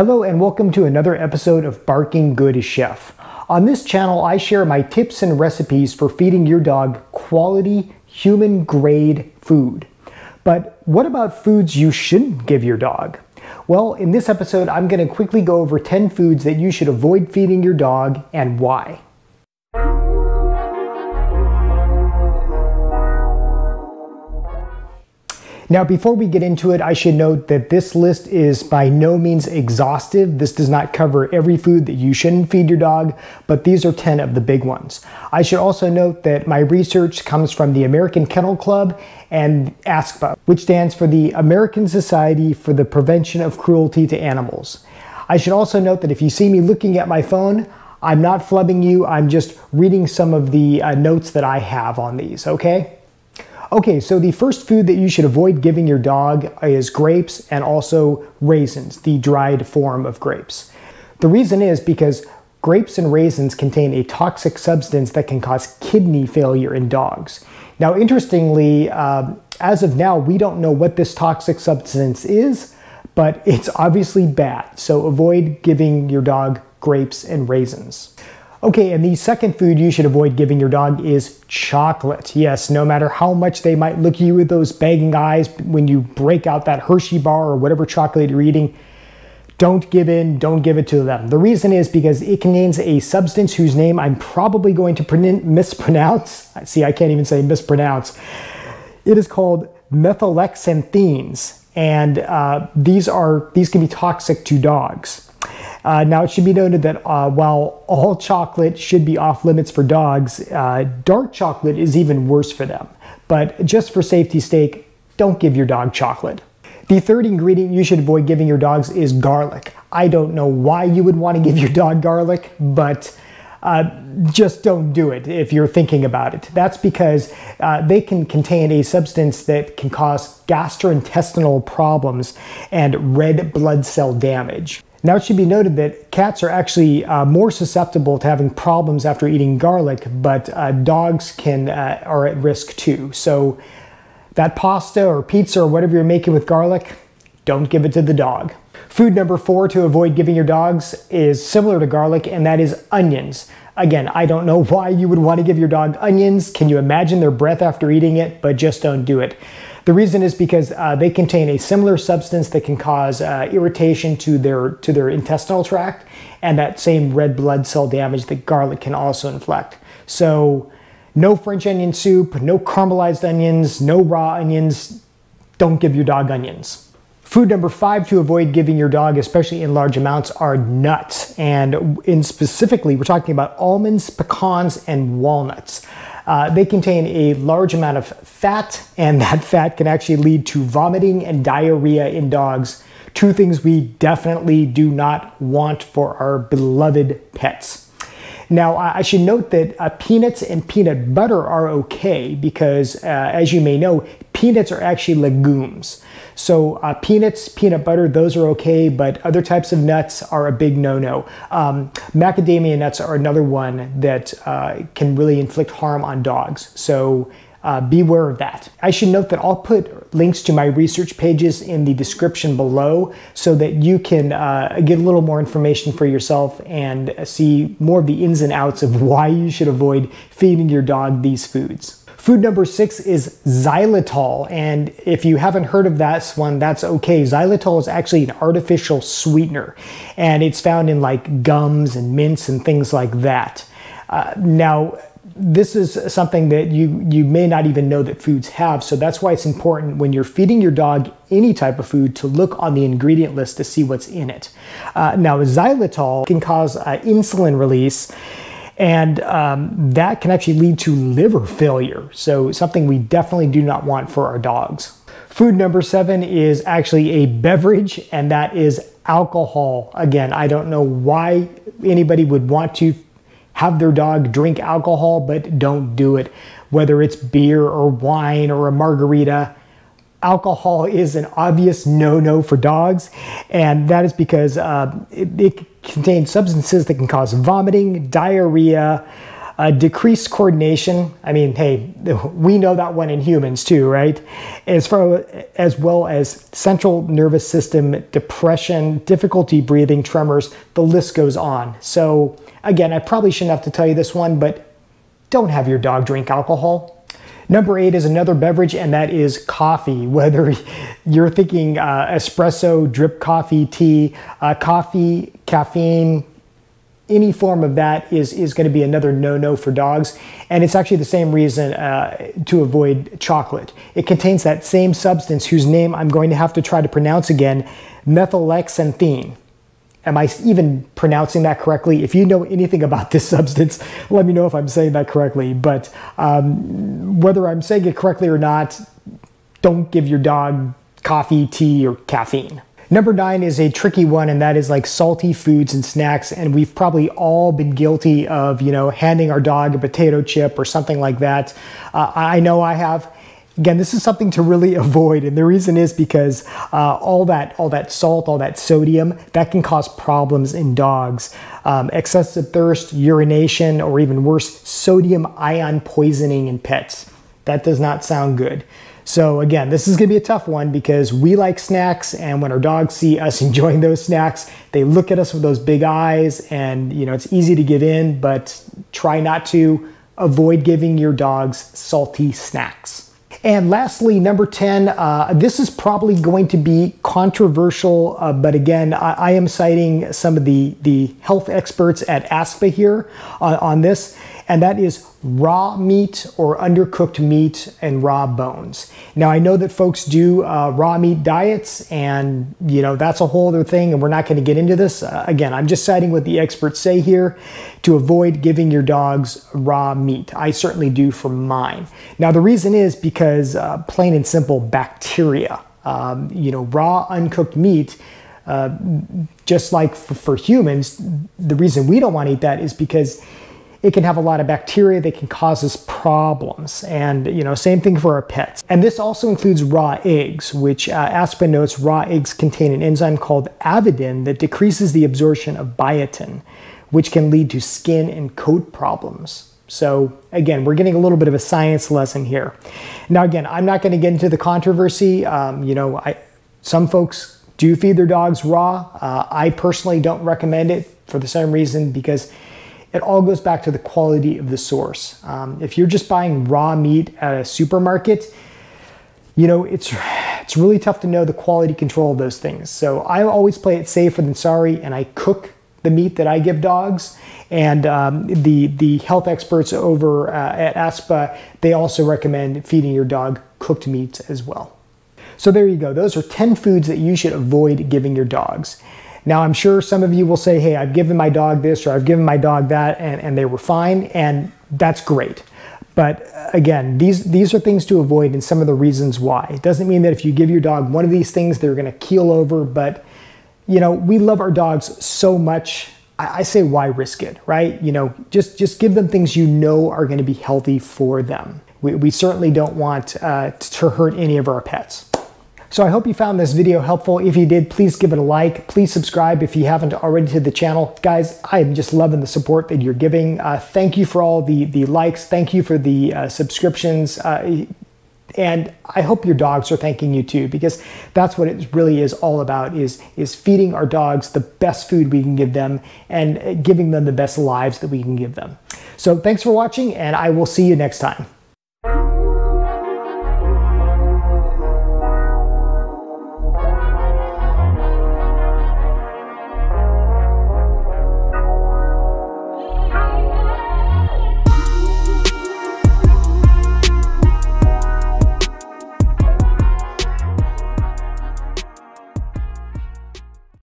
Hello and welcome to another episode of Barking Good Chef. On this channel, I share my tips and recipes for feeding your dog quality, human grade food. But what about foods you shouldn't give your dog? Well, in this episode, I'm going to quickly go over 10 foods that you should avoid feeding your dog and why. Now, before we get into it, I should note that this list is by no means exhaustive. This does not cover every food that you shouldn't feed your dog, but these are 10 of the big ones. I should also note that my research comes from the American Kennel Club and ASCPA, which stands for the American Society for the Prevention of Cruelty to Animals. I should also note that if you see me looking at my phone, I'm not flubbing you, I'm just reading some of the uh, notes that I have on these, okay? Okay, so the first food that you should avoid giving your dog is grapes and also raisins, the dried form of grapes. The reason is because grapes and raisins contain a toxic substance that can cause kidney failure in dogs. Now, interestingly, uh, as of now, we don't know what this toxic substance is, but it's obviously bad. So avoid giving your dog grapes and raisins. Okay, and the second food you should avoid giving your dog is chocolate. Yes, no matter how much they might look at you with those begging eyes when you break out that Hershey bar or whatever chocolate you're eating, don't give in, don't give it to them. The reason is because it contains a substance whose name I'm probably going to mispronounce. See, I can't even say mispronounce. It is called methylxanthines, and uh, these are these can be toxic to dogs. Uh, now, it should be noted that uh, while all chocolate should be off limits for dogs, uh, dark chocolate is even worse for them. But just for safety's sake, don't give your dog chocolate. The third ingredient you should avoid giving your dogs is garlic. I don't know why you would want to give your dog garlic, but uh, just don't do it if you're thinking about it. That's because uh, they can contain a substance that can cause gastrointestinal problems and red blood cell damage. Now, it should be noted that cats are actually uh, more susceptible to having problems after eating garlic, but uh, dogs can uh, are at risk too. So, that pasta or pizza or whatever you're making with garlic, don't give it to the dog. Food number four to avoid giving your dogs is similar to garlic, and that is onions. Again, I don't know why you would want to give your dog onions. Can you imagine their breath after eating it? But just don't do it. The reason is because uh, they contain a similar substance that can cause uh, irritation to their to their intestinal tract, and that same red blood cell damage that garlic can also inflict. So, no French onion soup, no caramelized onions, no raw onions. Don't give your dog onions. Food number five to avoid giving your dog, especially in large amounts, are nuts. And in specifically, we're talking about almonds, pecans, and walnuts. Uh, they contain a large amount of fat, and that fat can actually lead to vomiting and diarrhea in dogs. Two things we definitely do not want for our beloved pets. Now, I should note that uh, peanuts and peanut butter are okay because, uh, as you may know, peanuts are actually legumes. So uh, peanuts, peanut butter, those are okay, but other types of nuts are a big no-no. Um, macadamia nuts are another one that uh, can really inflict harm on dogs. So uh, beware of that. I should note that I'll put links to my research pages in the description below so that you can uh, get a little more information for yourself and see more of the ins and outs of why you should avoid feeding your dog these foods. Food number six is xylitol. And if you haven't heard of that one, that's okay. Xylitol is actually an artificial sweetener and it's found in like gums and mints and things like that. Uh, now, this is something that you, you may not even know that foods have. So that's why it's important when you're feeding your dog any type of food to look on the ingredient list to see what's in it. Uh, now, xylitol can cause uh, insulin release. And um, that can actually lead to liver failure. So, something we definitely do not want for our dogs. Food number seven is actually a beverage, and that is alcohol. Again, I don't know why anybody would want to have their dog drink alcohol, but don't do it. Whether it's beer or wine or a margarita, alcohol is an obvious no-no for dogs, and that is because uh, it, it, contains substances that can cause vomiting, diarrhea, Uh, decreased coordination. I mean, hey, we know that one in humans too, right? As far as well as central nervous system depression, difficulty breathing, tremors. The list goes on. So again, I probably shouldn't have to tell you this one, but don't have your dog drink alcohol. Number eight is another beverage, and that is coffee. Whether you're thinking uh, espresso, drip coffee, tea, uh, coffee, caffeine, any form of that is, is going to be another no-no for dogs. And it's actually the same reason uh, to avoid chocolate. It contains that same substance whose name I'm going to have to try to pronounce again, methylxanthine. Am I even pronouncing that correctly? If you know anything about this substance, let me know if I'm saying that correctly. But um, whether I'm saying it correctly or not, don't give your dog coffee, tea, or caffeine. Number nine is a tricky one, and that is like salty foods and snacks. And we've probably all been guilty of, you know, handing our dog a potato chip or something like that. Uh, I know I have. Again, this is something to really avoid, and the reason is because uh, all that all that salt, all that sodium, that can cause problems in dogs. Um, excessive thirst, urination, or even worse, sodium ion poisoning in pets. That does not sound good. So again, this is gonna be a tough one because we like snacks and when our dogs see us enjoying those snacks, they look at us with those big eyes and you know, it's easy to give in, but try not to avoid giving your dogs salty snacks. And lastly, number 10, uh, this is probably going to be controversial, uh, but again, I, I, am citing some of the, the health experts at ASPA here on, on this and that is raw meat or undercooked meat and raw bones. Now, I know that folks do uh, raw meat diets, and you know that's a whole other thing, and we're not going to get into this. Uh, again, I'm just citing what the experts say here to avoid giving your dogs raw meat. I certainly do for mine. Now, the reason is because uh, plain and simple bacteria. Um, you know, raw uncooked meat. Uh, just like for, for humans, the reason we don't want to eat that is because it can have a lot of bacteria that can cause us problems. And, you know, same thing for our pets. And this also includes raw eggs, which uh, ASPA notes raw eggs contain an enzyme called avidin that decreases the absorption of biotin, which can lead to skin and coat problems. So again, we're getting a little bit of a science lesson here. Now, again, I'm not going to get into the controversy. Um, you know, I, some folks do feed their dogs raw. Uh, I personally don't recommend it for the same reason because it all goes back to the quality of the source. Um, if you're just buying raw meat at a supermarket, you know, it's, it's really tough to know the quality control of those things. So I always play it safer than sorry, and I cook the meat that I give dogs. And um, the, the health experts over uh, at ASPA, they also recommend feeding your dog cooked meats as well. So there you go. Those are 10 foods that you should avoid giving your dogs. Now, I'm sure some of you will say, hey, I've given my dog this or I've given my dog that, and, and they were fine, and that's great. But uh, again, these, these are things to avoid and some of the reasons why. It doesn't mean that if you give your dog one of these things, they're going to keel over, but you know, we love our dogs so much. I, I say, why risk it, right? You know, just, just give them things you know are going to be healthy for them. We, we certainly don't want uh, to hurt any of our pets. So I hope you found this video helpful. If you did, please give it a like. Please subscribe if you haven't already to the channel. Guys, I'm just loving the support that you're giving. Uh, thank you for all the, the likes. Thank you for the uh, subscriptions. Uh, and I hope your dogs are thanking you too, because that's what it really is all about is, is feeding our dogs the best food we can give them and giving them the best lives that we can give them. So thanks for watching and I will see you next time.